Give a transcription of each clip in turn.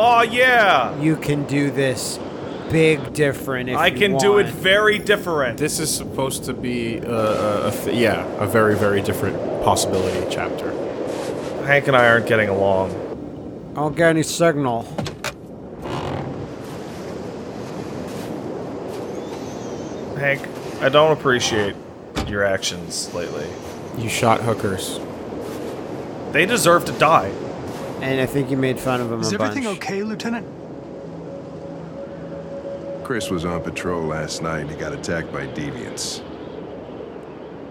Oh yeah, You can do this big different if I you can do it very different. This is supposed to be, uh, a, a th- yeah, a very, very different possibility chapter. Hank and I aren't getting along. I don't get any signal. Hank, I don't appreciate your actions lately. You shot hookers. They deserve to die. And I think you made fun of him Is a everything bunch. okay, Lieutenant? Chris was on patrol last night and he got attacked by deviants.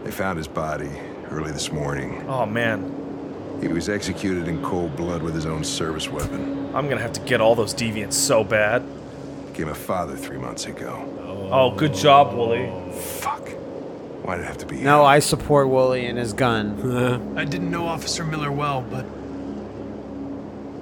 They found his body early this morning. Oh man, He was executed in cold blood with his own service weapon. I'm gonna have to get all those deviants so bad. Became a father three months ago. Oh, good job, Woolie. Fuck. Why'd it have to be No, him? I support Woolie and his gun. I didn't know Officer Miller well, but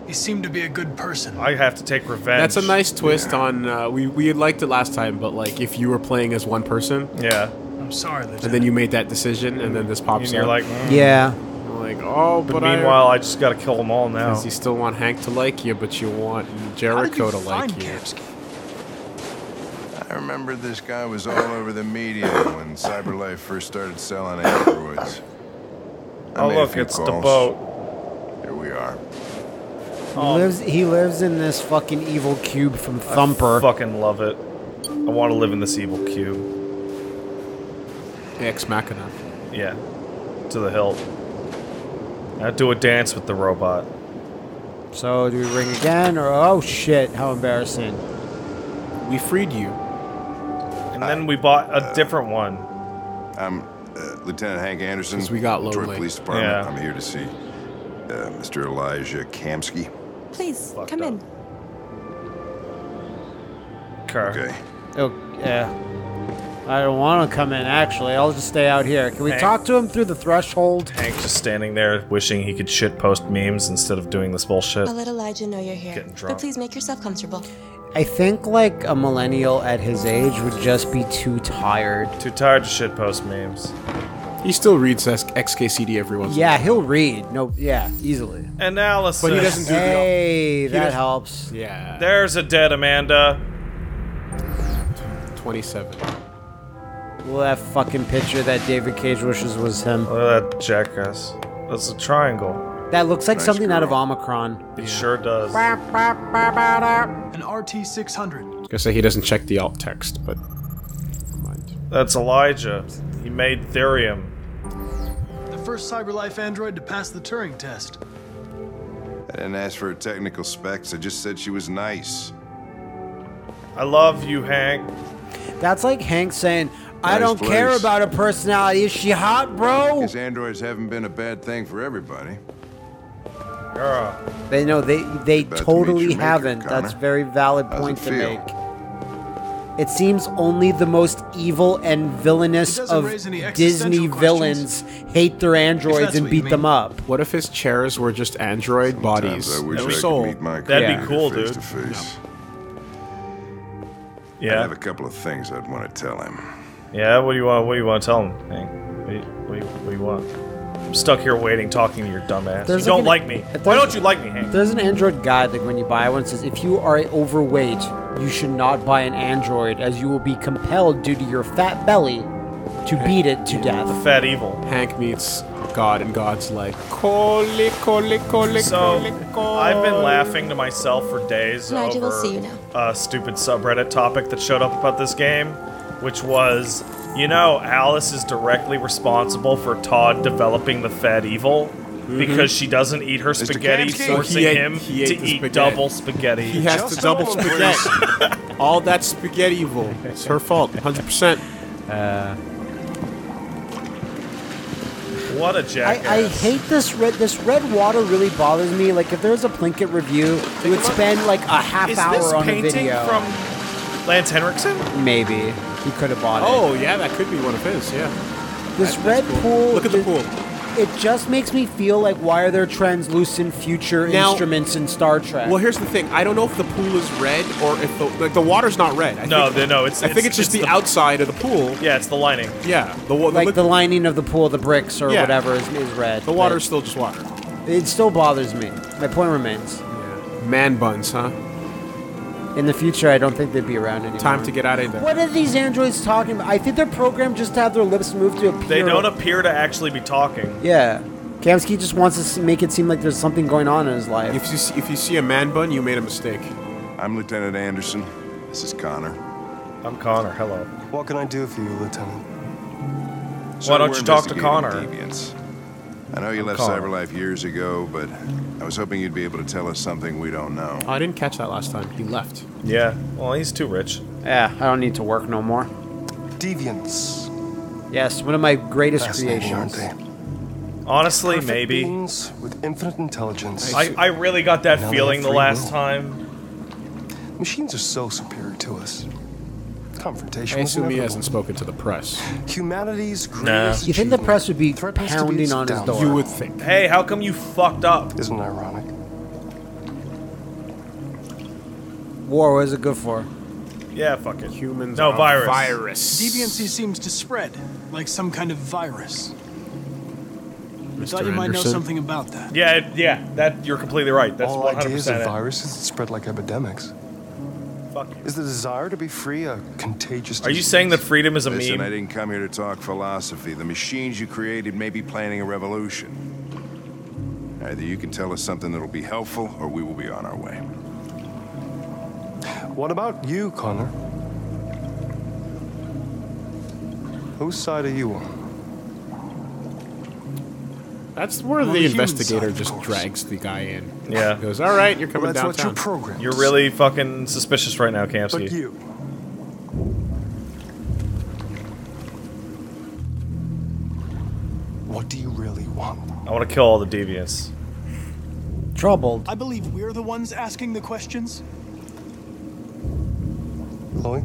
he seemed to be a good person. I have to take revenge. That's a nice twist on. Uh, we we had liked it last time, but like if you were playing as one person Yeah, I'm sorry, Lieutenant. and then you made that decision, and then this pops and you're up, like, mm. Yeah. you're like, oh, but, But meanwhile, I just gotta kill them all now. because you still want Hank to like you, but you want How did Jericho you to like you. Kamsky? I remember this guy was all over the media when CyberLife first started selling androids. I Oh made look, few it's the boat. Here we are. He lives he lives in this fucking evil cube from Thumper. I Fucking love it. I want to live in this evil cube. Ex Machina. Yeah, to the hilt. Now do a dance with the robot. So do we ring again or oh shit, how embarrassing. We freed you. And then we bought a different one. I'm uh, Lieutenant Hank Anderson. 'Cause we got Detroit lonely. Police Department. Yeah. I'm here to see uh, Mr. Elijah Kamsky. Please, Fucked come up. in. Car. Okay. Oh yeah. I don't want to come in actually. I'll just stay out here. Can we Hank? talk to him through the threshold? Hank just standing there wishing he could shit post memes instead of doing this bullshit. I'll let Elijah know you're here. Getting drunk. But please make yourself comfortable. I think like a millennial at his age would just be too tired. Too tired to shit post memes. He still reads XKCD every once. in a Yeah, he'll read. No, yeah, easily. Analysis. But he doesn't do the. Hey, that does- helps. Yeah. There's a dead Amanda. Twenty-seven. Well, that fucking picture that David Cage wishes was him. Look at that jackass. That's a triangle. That looks like Nice something out of. Omikron. It sure does. An RT-600. I was gonna say he doesn't check the alt text, but never mind. That's Elijah. He made Therium. The first CyberLife android to pass the Turing test. I didn't ask for her technical specs. I just said she was nice. I love you, Hank. That's like Hank saying, "I Nice don't care about her personality. Is she hot, bro?" Because androids haven't been a bad thing for everybody. Girl. They know they they About to totally your haven't. Connor. That's a very valid How's point to feel? make. It seems only the most evil and villainous of raise any Disney questions. villains hate their androids and beat them up. What if his chairs were just android bodies? I wish no I soul. could meet my That'd be cool, face dude. To face. I Yeah. have a couple of things I'd want to tell him. Yeah. What do you want? What do you want to tell him, Hank? What do you, what do you, what do you want? I'm stuck here waiting, talking to your dumb ass. There's you like don't an- like me. Why don't you like me, Hank? There's an Android guide, like when you buy one, it says if you are overweight, you should not buy an Android, as you will be compelled due to your fat belly to beat it to death. The fat evil. Hank meets God, and God's like, Coli, coli, coli, So, coli, coli. I've been laughing to myself for days Nigel, over we'll see you now. a stupid subreddit topic that showed up about this game, which was, you know, Alice is directly responsible for Todd developing the fat evil because she doesn't eat her spaghetti, Kamsky? Forcing he ate- him he ate to eat spaghetti. double spaghetti. He has Just to double spaghetti. All that spaghetti evil. It's her fault, 100%. Uh, what a jackass! I hate this red. This red water really bothers me. Like if there was a Plinkett review, it would spend like a half Is hour this on a painting video. from Lance Henriksen? Maybe he could have bought it. Oh, yeah, that could be one of his, yeah. this that- red cool. pool. Look at the pool. It just makes me feel like why are there translucent future Now- instruments in Star Trek? Well, here's the thing. I don't know if the pool is red or if the like the water's not red. I No, think, the- no, it's- I think it's- it's just it's the, the- outside of the pool. Yeah, it's the lining. Yeah, the wa- like the, the lining of the pool, the bricks or Yeah. whatever is, is red. the water's still just water. It still bothers me. My point remains. Man buns, huh? In the future, I don't think they'd be around anymore. Time to get out of there. What are these androids talking about? I think they're programmed just to have their lips move to appear. They don't appear to actually be talking. Yeah. Kamsky just wants to make it seem like there's something going on in his life. If you see, if you see a man bun, you made a mistake. I'm Lieutenant Anderson. This is Connor. I'm Connor. Hello. What can I do for you, Lieutenant? So Why don't you talk to investigating Connor? Deviants. I know you left Connor. Cyberlife years ago, but I was hoping you'd be able to tell us something we don't know. Oh, I didn't catch that last time. He left. Yeah. Well, he's too rich. yeah, I don't need to work no more. Deviants. Yes, one of my greatest Fascinating, aren't creations. they? Honestly, Perfect maybe. beings with infinite intelligence. I, I really got that Now they feeling the last will. time. Machines are so superior to us. Confrontation I assume he hasn't spoken to the press. Humanity's Nah. greatest You think the achievement press would be threatens to pounding its on his downfall. door? You would think. Hey, how come you fucked up? Isn't it ironic? War, what is it good for? Yeah, fuck it. Humans No, are virus. virus. Deviancy seems to spread, like some kind of virus. I Mr. thought you might know Anderson? something about that. Yeah, it- yeah. That you're completely right. That's All 100 ideas of percent viruses that spread like epidemics. Fuck you. Is the desire to be free a contagious disease? Are you disease? saying that freedom is a Listen, I meme? didn't come here to talk philosophy. The machines you created may be planning a revolution. Either you can tell us something that'll be helpful, or we will be on our way. What about you, Connor? Whose side are you on? That's where On the the investigator side, just course. drags the guy in. Yeah. Goes, all right, you're Well, coming that's what downtown. you programmed. You're really fucking suspicious right now, But Kamsky. you. What do you really want? I want to kill all the deviants. Troubled. I believe we're the ones asking the questions. Chloe?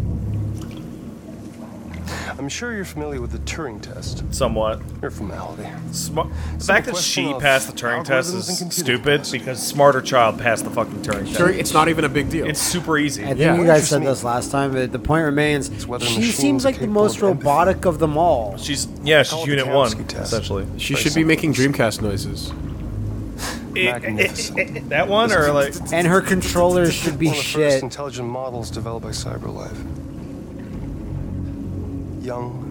I'm sure you're familiar with the Turing test. Somewhat. Your formality. Sma- the fact that she passed the Turing test is stupid capacity. because SmarterChild passed the fucking Turing test. Sure, it's not even a big deal. It's super easy. I think Yeah. you guys said this last time, but the point remains whether she machines seems are like the capable most of empathy. robotic of them all. She's yeah, she's Call it the unit one Kamsky test. essentially. she Very should be making Dreamcast noises. Magnificent. that one or like And her controllers should be One of the first shit. intelligent models developed by CyberLife. Young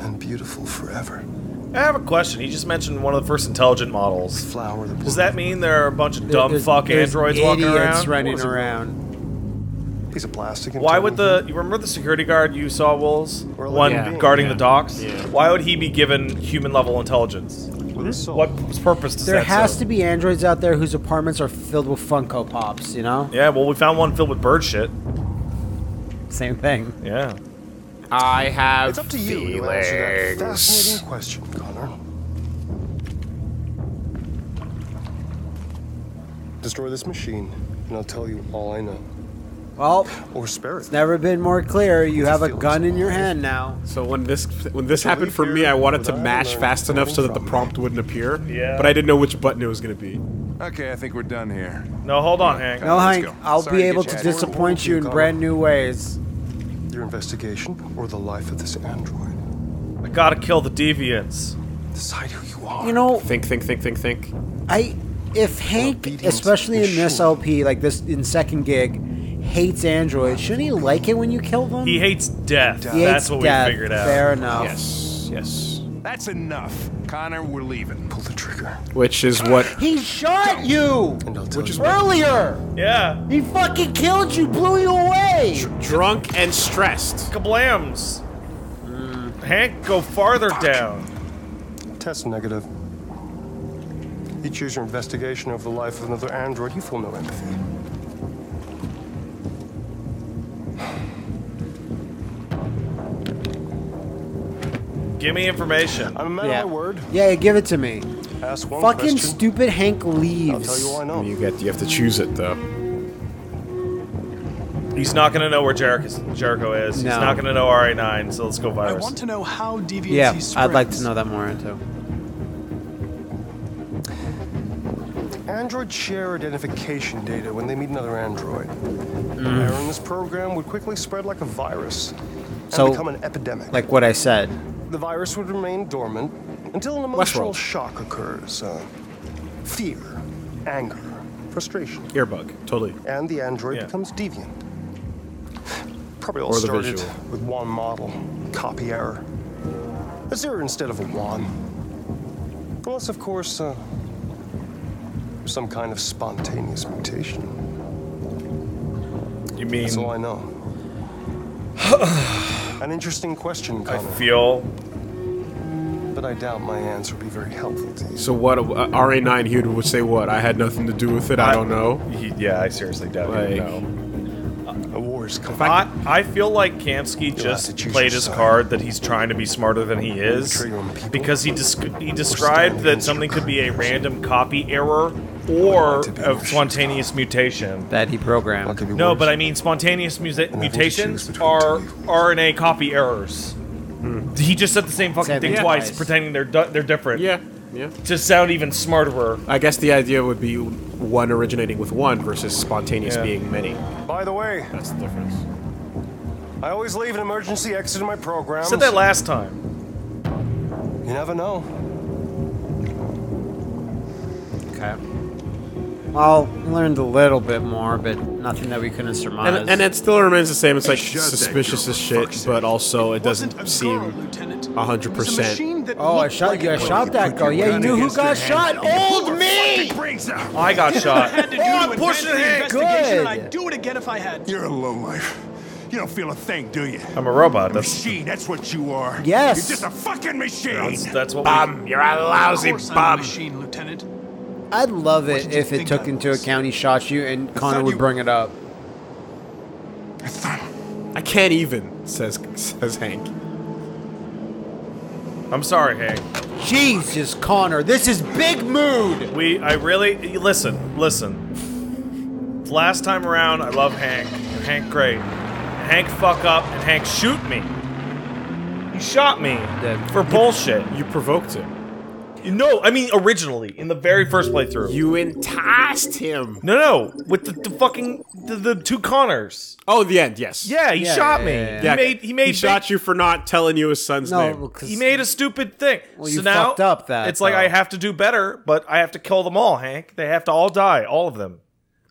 and beautiful forever. I have a question. He just mentioned one of the first intelligent models. Flower the Does that mean there are a bunch of dumb There's- fuck there's androids walking around? running What is it? around. piece of plastic. Why would the you remember the security guard you saw Wolves? One a being. guarding Yeah. the docks? Yeah. Why would he be given human level intelligence? with a soul? What purpose does There that has serve? to be androids out there whose apartments are filled with Funko Pops, you know? Yeah, well we found one filled with bird shit. Same thing. Yeah. I have It's up to you to answer that fascinating question, Connor. Destroy this machine, and I'll tell you all I know. Well, Or spare it. it's never been more clear. You have a feels gun in your hand now. So when this when this happened for me, I wanted to mash fast enough so that the prompt wouldn't appear. Yeah. But I didn't know which button it was going to be. Okay, I think we're done here. No, hold on, Hank. No, let's Hank, go. I'll Sorry be to able get to you out of here. disappoint you in brand new ways. Your investigation or the life of this android. I gotta kill the deviants. Decide who you are. You know, Think, think, think, think, think. I if Hank, obedient especially in this machine. LP, like this in second gig, hates androids, shouldn't he like it when you kill them? He hates death. He That's hates what death. we figured out. Fair enough. Yes, yes. That's enough. Connor, we're leaving. Pull the trigger, Which is what He shot you and I'll tell Which is earlier. Yeah. He fucking killed you, blew you away. drunk and stressed. Kablams. Hank, go farther down. Test negative. You choose your investigation of the life of another android, you feel no empathy. Give me information. I'm a man Yeah. of my word. Yeah, give it to me. Ask one Fucking question, stupid Hank leaves. I'll tell you all I know. You get you have to choose it though. He's not gonna know where Jericho, Jericho is. He's not gonna know RA9, so let's go I want to know how deviancy Yeah, spreads. I'd like to know that more into. Androids share identification data when they meet another android. Mm. Error in this program would quickly spread like a virus and So, become an epidemic. Like what I said. The virus would remain dormant until an emotional Westworld. shock occurs. Uh, fear, anger, frustration. Earbug, totally. And the android Yeah. becomes deviant. Probably all Or the started visual. with one model, copy error. A zero instead of a one. Unless, of course, uh, some kind of spontaneous mutation. You mean That's all I know. An interesting question, I Connor, feel but I doubt my answer will be very helpful to you. So what? Uh, RA9 Hugh would say what? I had nothing to do with it. I, don't know. He, yeah, I seriously doubt he Like- would know. A war is coming. I, I feel like Kamsky have to just choose played your his side. card that he's trying to be smarter than he is Betray your own people? because he desc- he described that against something your could be a random copy error or to be a your spontaneous mutation. That he programmed. could No, but I mean spontaneous musa- mutations are. RNA copy errors. Hmm. He just said the same fucking Same thing thing twice, twice. pretending they're du- they're different. Yeah, yeah. To sound even smarter. I guess the idea would be one originating with one versus spontaneous Yeah. being many. By the way, That's the difference. I always leave an emergency exit in my program. Said that last time. You never know. Okay. Well, we learned a little bit more, but nothing that we couldn't surmise. And, and it still remains the same. It's like Shut suspicious as shit, but also it Wasn't doesn't a seem girl, Lieutenant. a hundred It was a percent. oh, I shot like you! I a shot that girl. Yeah, you knew who got shot. Old me. I got shot. Had to do oh, I'm pushing the it. investigation, and Good. I'd do it again if I had. to. You're a lowlife. You don't feel a thing, do you? I'm a robot. That's machine, that's what you are. Yes. You're just a fucking machine. that's, that's what we. you're a Of lousy course I'm a machine, Lieutenant. I'd love it if it took into was? account he shot you and Connor would you- bring it up. I thought I can't even says says Hank. I'm sorry, Hank. Jesus, Connor, this is big mood. We, I really listen, listen. Last time around, I love Hank. Hank, great. Hank, fuck up, and Hank, shoot me. You shot me Did. for bullshit. You provoked him. No, I mean originally in the very first playthrough. You enticed him. no, no, with the, the fucking the, the two Connors. Oh, the end. Yes. Yeah, he Yeah, shot yeah, me. yeah, yeah. He made he made He shot you for not telling you his son's No, name. because He made a stupid thing. Well, so you now fucked up that, it's like though. I have to do better, but I have to kill them all, Hank. They have to all die, all of them.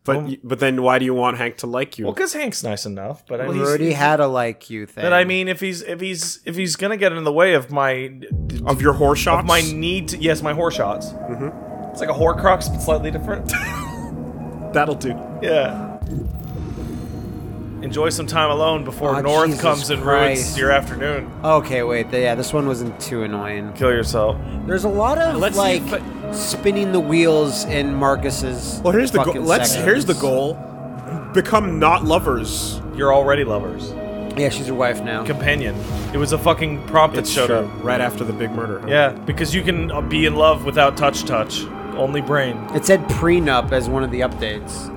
But y- but then why do you want Hank to like you? Well, because Hank's nice enough, but I we mean, already had a like you thing. But I mean, if he's if he's if he's gonna get in the way of my of your horse shots? of my need to yes, my horse shots. Mm-hmm. It's like a Horcrux, but slightly different. That'll do. yeah. Enjoy some time alone before Oh, North Jesus comes and ruins your afternoon. okay, wait, yeah, this one wasn't too annoying. Kill yourself. There's a lot of Let's like if spinning the wheels in Marcus's. Well, here's the goal. Let's sections. here's the goal. Become not lovers. You're already lovers. Yeah, she's your wife now. Companion. It was a fucking prompt that showed true. up. right after the big murder. Yeah, because you can uh, be in love without touch touch. Only brain. It said prenup as one of the updates.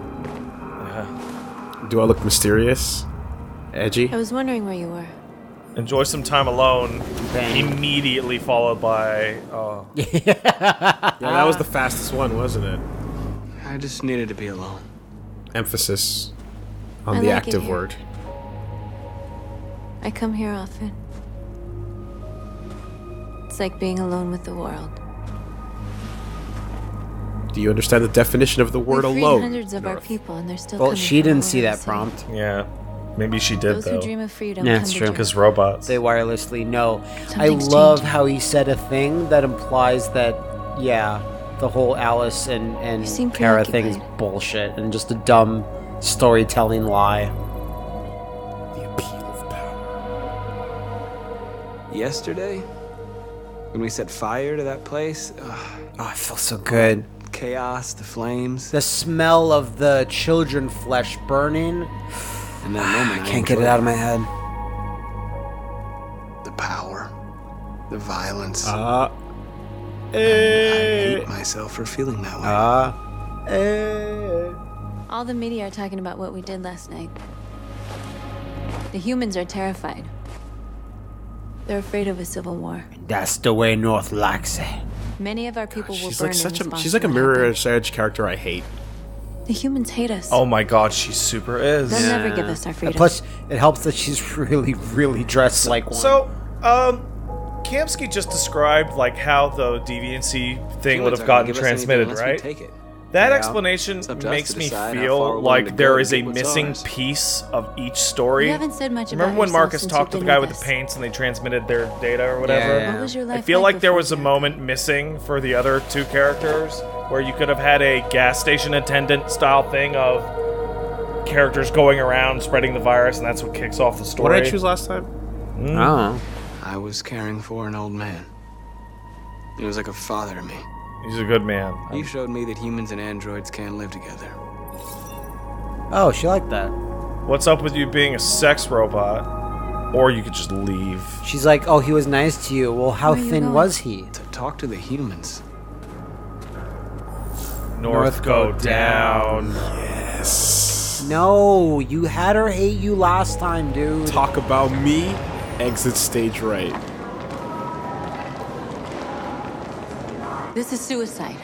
Do I look mysterious? Edgy? I was wondering where you were. Enjoy some time alone. Bang. Immediately followed by. Oh. Yeah, that was the fastest one, wasn't it? I just needed to be alone. Emphasis on I the like active word. I come here often. It's like being alone with the world. Do you understand the definition of the word we freed alone? hundreds of our North? people, and they're still. Well, she didn't see that the prompt. Yeah. Maybe she did, Those though. who dream of freedom Yeah, come it's true. Because robots. They wirelessly know. I love changing. how he said a thing that implies that, yeah, the whole Alice and, and Kara thing is bullshit and just a dumb storytelling lie. The appeal of power. Yesterday, when we set fire to that place, ugh, Oh, I feel so good. Chaos, the flames, The smell of the children flesh burning. and that moment I can't get it out of my head. The power, the violence. Uh, I eh. hate myself for feeling that way. Ah. eh. All the media are talking about what we did last night. The humans are terrified. They're afraid of a civil war. That's the way North likes it. Many of our people will she's burn like in such a she's like a what mirror-edge character I hate. The humans hate us. oh my god, she super is. They'll never give us our And freedom. plus, it helps that she's really, really dressed like one. So, um, Kamsky just described like how the deviancy thing would have gotten gonna give us anything transmitted, right? Take it. That Yeah. explanation It's up to us makes me decide how far feel we're willing to like go there to is a missing ours. piece of each story. You haven't said much about Remember when Marcus talked to the guy with with the paints and they transmitted their data or whatever? Yeah. What was your life I feel like there was a moment missing for the other two characters where you could have had a gas station attendant style thing of characters going around spreading the virus, and that's what kicks off the story. What did I choose last time? Oh. I was caring for an old man. He was like a father to me. He's a good man. He showed me that humans and androids can live together. Oh, she liked that. What's up with you being a sex robot? Or you could just leave. She's like, oh, he was nice to you. Well, how Where thin was he? To talk to the humans. North, go, down. Yes. No, you had her hate you last time, dude. Talk about me. Exit stage right. This is suicide.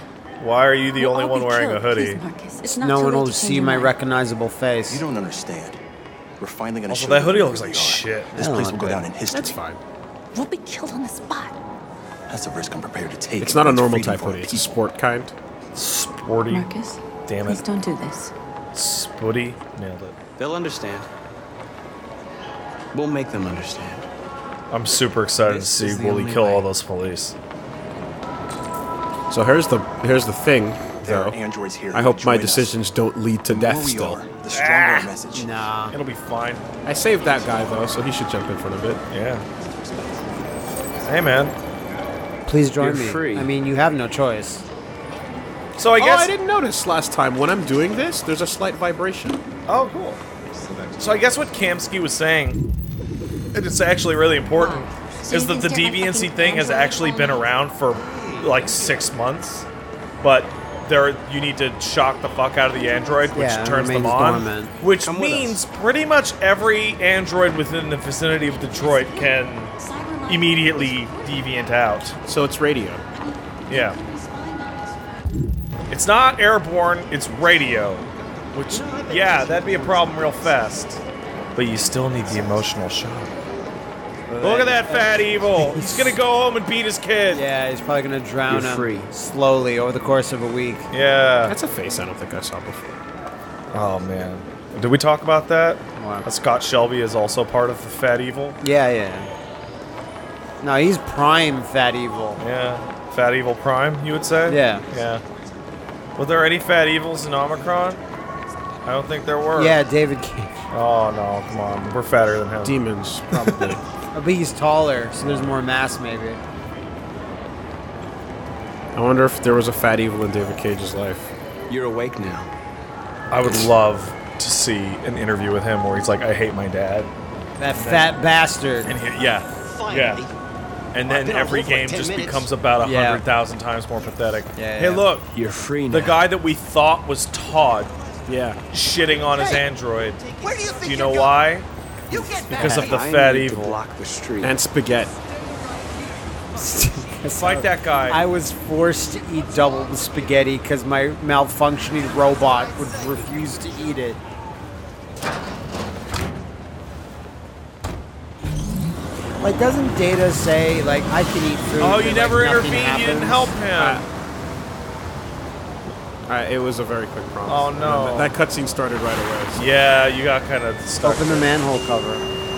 Why are you the We'll only one wearing killed. a hoodie? Please, Marcus. It's not No one will see my mind. recognizable face. You don't understand. We're finally gonna Also, show that hoodie who we looks like shit. This place will go down in history. That's fine. We'll be killed on the spot. That's a risk I'm prepared to take. It's not a normal type for our hoodie. It's a sport kind. Sporty. Marcus, Damn it. please don't do this. Spooty. Nailed it. They'll understand. We'll make them understand. I'm super excited This to see is the Woolie kill way. all those police. So here's the here's the thing, There though. are androids here. I hope my join us. decisions don't lead to The death we still. are, the stronger our message. Nah. It'll be fine. I saved that guy though, so he should jump in for a bit. Yeah. Hey, man. Please join You're me. free. I mean, you have no choice. So I guess oh, guess. I didn't notice last time. When I'm doing this, there's a slight vibration. Oh, cool. So I guess what Kamsky was saying, and it's actually really important, So is that the can start by deviancy thing has actually been around for like six months, but there you need to shock the fuck out of the android, which Yeah, turns them remains on, dormant. which Come means pretty much every android within the vicinity of Detroit can immediately deviant out. So it's radio. Yeah. It's not airborne, it's radio. Which, yeah, that'd be a problem real fast. But you still need the emotional shock. Look at that fat evil. He's gonna go home and beat his kid. Yeah, he's probably gonna drown You're him free. slowly over the course of a week. Yeah. That's a face I don't think I saw before. Oh, man. Did we talk about that? What? That Scott Shelby is also part of the fat evil? Yeah, yeah. No, he's prime fat evil. Yeah. Fat evil prime, you would say? Yeah. Yeah. Were there any fat evils in Omikron? I don't think there were. Yeah, David Cage. Oh, no, come on. We're fatter than him. Demons, probably. Oh, But he's taller, so there's more mass, maybe. I wonder if there was a fat evil in David Cage's life. You're awake now. I would love to see an interview with him where he's like, "I hate my dad," That fat bastard. and he, yeah, yeah, and then been on every hold for game 10 just minutes. becomes about a Yeah. hundred thousand times more pathetic. Yeah, Hey, yeah. look, You're free now. the guy that we thought was Todd Yeah. shitting on his android. Where do you think Do you know why? You get Because of the I fat evil. block the street. And spaghetti. Fight that guy. I was forced to eat double the spaghetti because my malfunctioning robot would refuse to eat it. Like, doesn't Data say, like, I can eat food? oh, but, you like, never nothing intervened. You didn't happens? help him. Uh, Uh, it was a very quick promise. Oh, no. That, that cutscene started right away. so- yeah, you got kind of stuck. Open the manhole cover.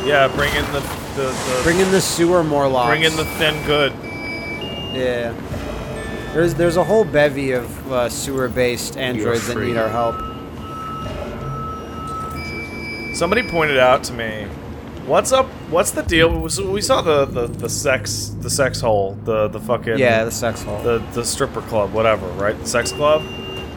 Yeah, bring in the the, the Bring in the sewer Morlocks. bring in the thin good. Yeah. There's there's a whole bevy of uh, sewer-based androids that need our help. Somebody pointed out to me, what's up? What's the deal? We saw- We saw the, the, the sex the sex hole, the the fucking Yeah, the sex hole. the the stripper club, whatever, right? The sex club.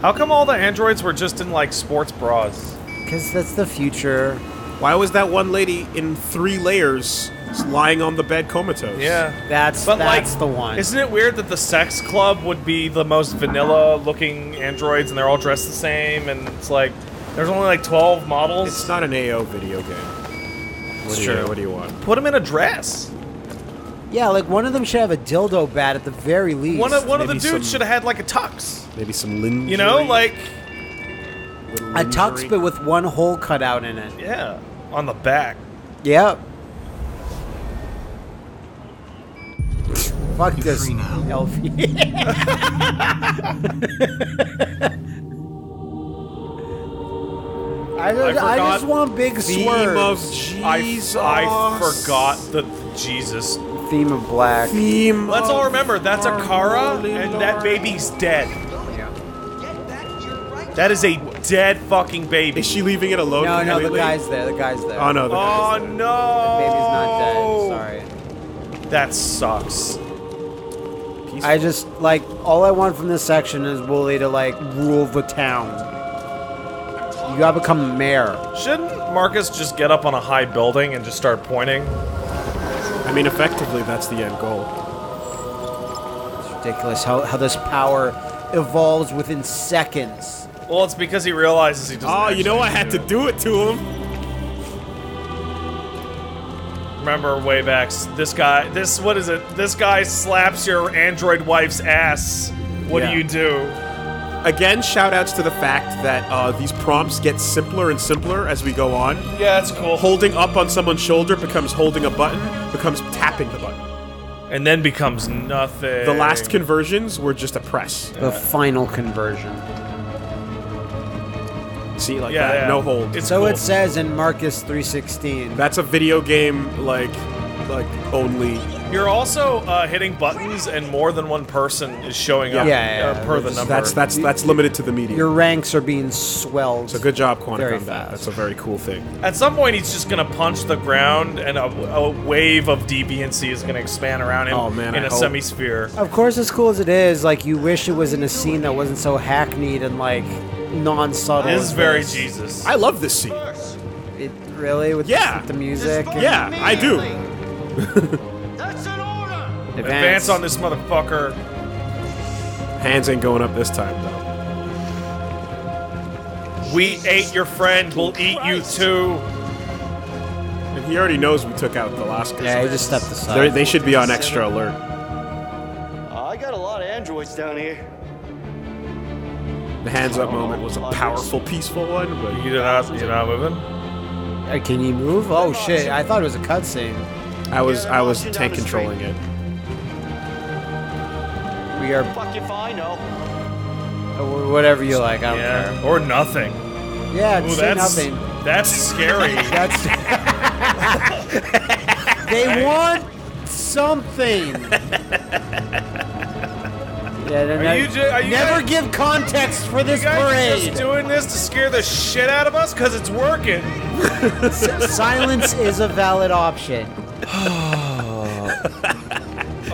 How come all the androids were just in like sports bras? Because that's the future. Why was that one lady in three layers lying on the bed comatose? Yeah, That's but that's like, the one. Isn't it weird that the sex club would be the most vanilla looking androids and they're all dressed the same and it's like there's only like 12 models? It's not an AO video game. What It's do you, true. What do you want? Put them in a dress. Yeah, like one of them should have a dildo bat at the very least. One of one of the maybe dudes some- should have had like a tux. Maybe some lingerie. You know, like little a tux, lingerie? but with one hole cut out in it. yeah, on the back. Yep. Fuck this, free now. Elfie. I, just, I, forgot just want big Theme swerves. of I, Jesus. I forgot the Jesus. Theme of black. Theme. Let's of all remember that's Akara, and that baby's dead. That is a dead fucking baby. Is she leaving it alone? No, no, the completely? guy's there. The guy's there. Oh no, the Oh guy's there. no! Baby's not dead. Sorry. That sucks. I just like all I want from this section is Wooly to like rule the town. You gotta become mayor. Shouldn't Marcus just get up on a high building and just start pointing? I mean, effectively, that's the end goal. It's ridiculous how, how this power evolves within seconds. Well, it's because he realizes he doesn't. Oh, you know I had to do it to him. Remember way back, this guy, this what is it? This guy slaps your android wife's ass. What Yeah. do you do? Again, shout outs to the fact that uh, these prompts get simpler and simpler as we go on. Yeah, that's cool. Holding up on someone's shoulder becomes holding a button, becomes tapping the button. And then becomes nothing. The last conversions were just a press. The final conversion. See, like Yeah, that, yeah. no hold. It's so cool. it says in Marcus 316. That's a video game, like, like only. You're also uh, hitting buttons, and more than one person is showing up Yeah, yeah, uh, per the that's- number. That's that's that's limited to the media. Your ranks are being swelled. so good job, Quantum Very Combat. fast. That's a very cool thing. At some point, he's just gonna punch the ground, and a, a wave of deviancy is gonna expand around him Oh, man, in I a hope. semisphere. Of course, as cool as it is, like you wish it was in a scene that wasn't so hackneyed and like non-subtle. It as is very this. Jesus. I love this scene. It really with, Yeah. with the music. and Yeah, I do. Advance on this motherfucker. Hands ain't going up this time though. We ate your friend. We'll eat you too. And he already knows we took out the last. Yeah, he just stepped aside. They're- They should be on extra alert. I got a lot of androids down here. The hands up moment was a powerful, peaceful one, but You didn't you're not moving. Uh, can you move? Oh shit! I thought it was a cutscene. I was I was tank controlling it. We are Fuck if I know. whatever you like. I don't Yeah, or nothing. Yeah, Ooh, say that's nothing. that's scary. That's. they want something. Yeah, they're Are ne- you ju- are you never guys- give context for this you guys are just parade. doing this to scare the shit out of us because it's working. Silence is a valid option.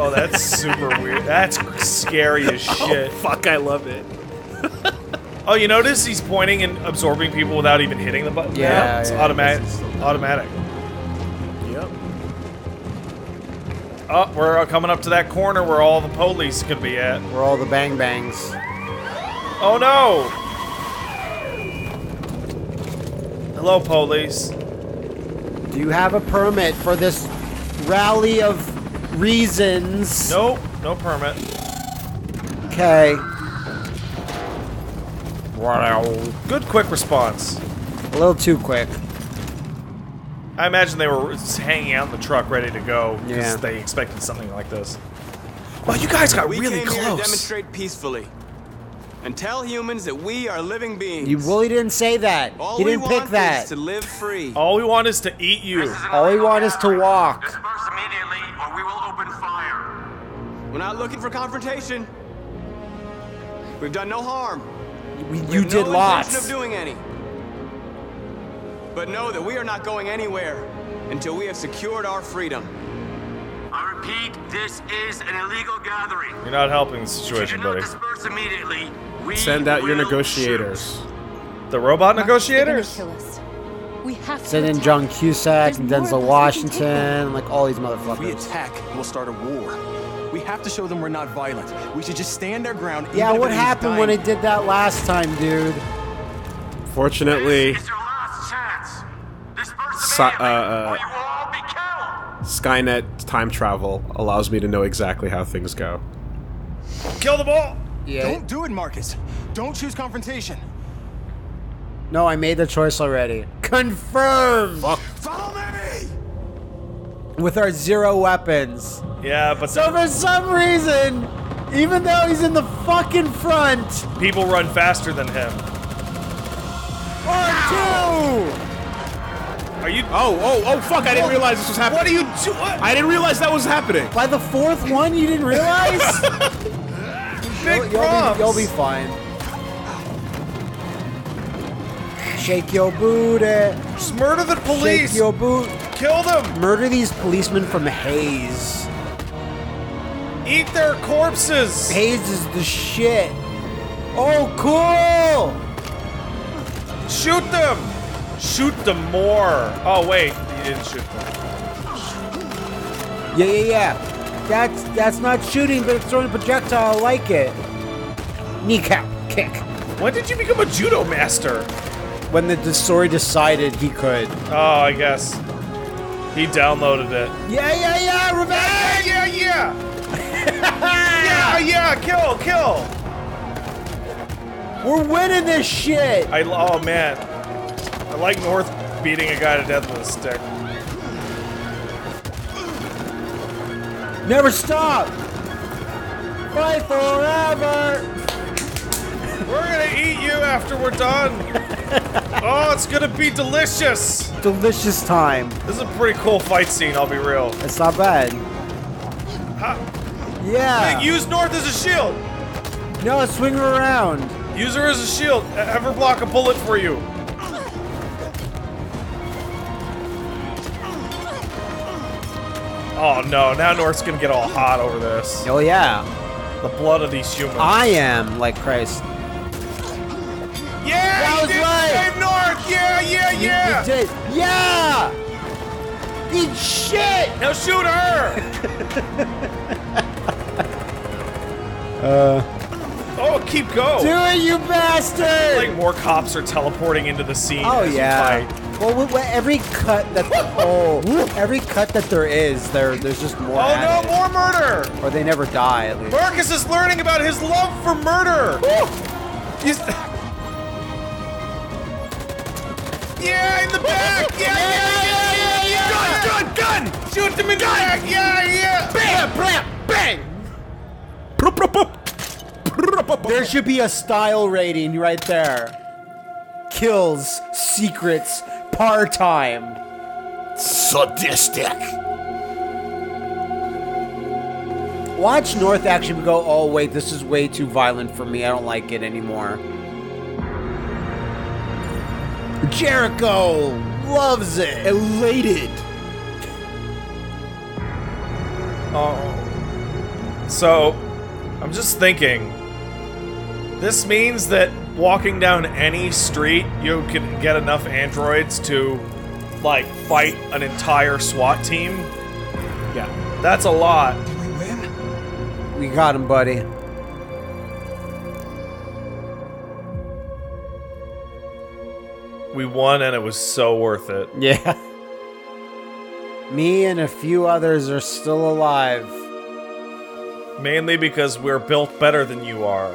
Oh, that's super weird. That's scary as shit. Fuck, I love it. Oh, you notice he's pointing and absorbing people without even hitting the button? Yeah, it's yeah, automatic. Automatic. Yep. Oh, we're uh, coming up to that corner where all the police could be at. Where all the bang bangs. Oh no! Hello, police. Do you have a permit for this rally of reasons? Nope, no permit. Okay. Wow. Good quick response. A little too quick. I imagine they were just hanging out in the truck ready to go because Yeah. they expected something like this. Well, you guys got we really came here to demonstrate peacefully and tell humans that we are living beings. You really didn't say that. All he didn't want pick that. is to live free. All we want is to eat you. All we want is to walk. Disperse immediately, or we will open fire. We're not looking for confrontation. We've done no harm. We, We you have did no lots. intention of doing any. But know that we are not going anywhere until we have secured our freedom. I repeat, this is an illegal gathering. You're not helping the If you situation, buddy. disperse immediately, we Send out your will negotiators. The robot Marcus, they're gonna negotiators? kill us. We have Send to in attack. John Cusack There's and Denzel of us, we can take Washington, them. like all these If we motherfuckers. attack, we'll start a war. We have to show them we're not violent. We should just stand our ground. Yeah, even what happened when it did that last time, dude? Fortunately, This is your last chance. Disperse Si- immediately, uh, uh, or you will all be killed. Skynet time travel allows me to know exactly how things go. Kill the ball! Yeah. Don't do it, Marcus. Don't choose confrontation. No, I made the choice already. Confirmed. Follow me! With our zero weapons. Yeah, but So for some reason, even though he's in the fucking front, people run faster than him. R2 you? Oh, oh, oh! Fuck! I didn't realize this was happening. What are you doing? I didn't realize that was happening. By the fourth one, you didn't realize? Big you'll, you'll, be, you'll be fine. Shake your booty. Just murder the police. Shake your boot. Kill them. Murder these policemen from Hayes. Eat their corpses. Hayes is the shit. Oh, cool. Shoot them. Shoot them more. Oh wait, you didn't shoot them. Yeah, yeah, yeah. That's that's not shooting, but it's throwing a projectile. I like it. Kneecap kick. When did you become a judo master? When the, the story decided he could. Oh, I guess he downloaded it. Yeah, yeah, yeah. Revenge. Yeah, yeah, yeah. yeah, yeah. Kill, kill. We're winning this shit. I oh man, I like North beating a guy to death with a stick. Never stop. Fight forever. We're gonna eat you after we're done. oh, it's gonna be delicious. Delicious time. This is a pretty cool fight scene. I'll be real. It's not bad. Huh. Yeah. Hey, use North as a shield. No, swing her around. Use her as a shield. Have her block a bullet for you. Oh no, now North's gonna get all hot over this. Oh yeah. The blood of these humans. I am like Christ. Yeah, That you was did right. save North. Yeah, yeah, yeah. You, did. Yeah. Eat shit. Now shoot her. Uh. Oh, keep going. Do it, you bastard. Like more cops are teleporting into the scene. Oh yeah. Well, every cut that oh, every cut that there is, there there's just more. Oh no, more murder. Or they never die at least. Marcus is learning about his love for murder. Yeah, in the back. Yeah, yeah, yeah, yeah, yeah. Gun, gun, gun. Shoot them in the back. Yeah, yeah. Bam, bam, bang. There should be a style rating right there. Kills, secrets, par time. Sadistic. Watch North actually go, oh wait, this is way too violent for me. I don't like it anymore. Jericho loves it. Elated. Oh. So, I'm just thinking. This means that walking down any street, you can get enough androids to, like, fight an entire SWAT team. Yeah. That's a lot. Did we win? We got him, buddy. We won, and it was so worth it. Yeah. Me and a few others are still alive. Mainly because we're built better than you are.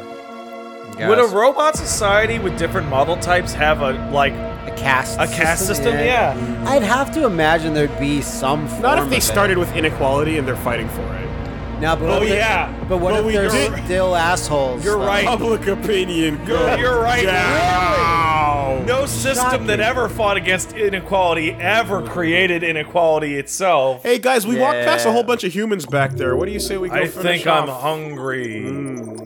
Guess. Would a robot society with different model types have a like a caste a caste system? Yeah. I'd have to imagine there'd be some form Not if they of it. started with inequality and they're fighting for it. No, but Oh, what if they're- yeah. But what But if we they're did- still assholes? You're though? right. Public opinion. You're, you're right. down. No system that ever fought against inequality ever created inequality itself. Hey guys, we walked past a whole bunch of humans back there. What do you say we go I finish think I'm off? hungry. Hmm.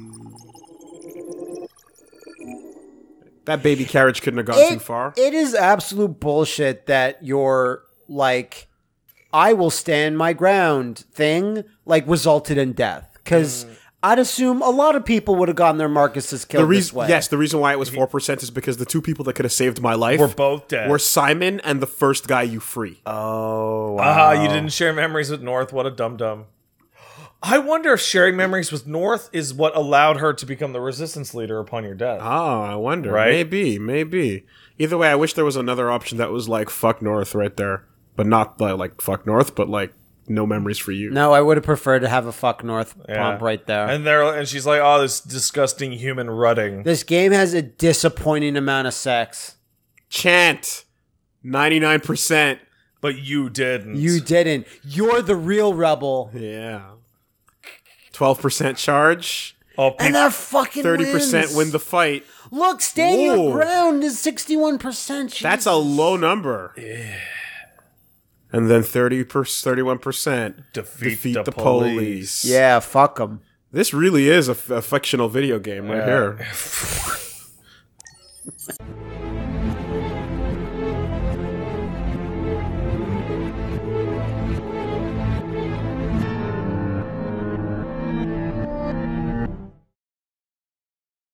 That baby carriage couldn't have gone too far. It is absolute bullshit that your like I will stand my ground thing like resulted in death. Because hmm. I'd assume a lot of people would have gotten their Marcuses killed the this reason, way. yes, the reason why it was four percent is because the two people that could have saved my life We're both dead. Were Simon and the first guy you free. Oh Ah, you didn't share memories with North. What a dum dum. I wonder if sharing memories with North is what allowed her to become the resistance leader upon your death. Oh, I wonder. Right? Maybe, maybe. Either way, I wish there was another option that was like fuck North right there, but not like, like fuck North, but like no memories for you. No, I would have preferred to have a fuck North Yeah. pump right there. And there, and she's like, "Oh, this disgusting human rutting." this game has a disappointing amount of sex. Chant, ninety nine percent. But you didn't. You didn't. You're the real rebel. Yeah. Twelve percent charge. Oh, And that fucking Thirty percent wins. win the fight. Look, stand Whoa. your ground is 61%. That's a low number. And then 30 per 31% Defeat the, the police. police. Yeah, fuck them. This really is a, f- a fictional video game right Yeah. here.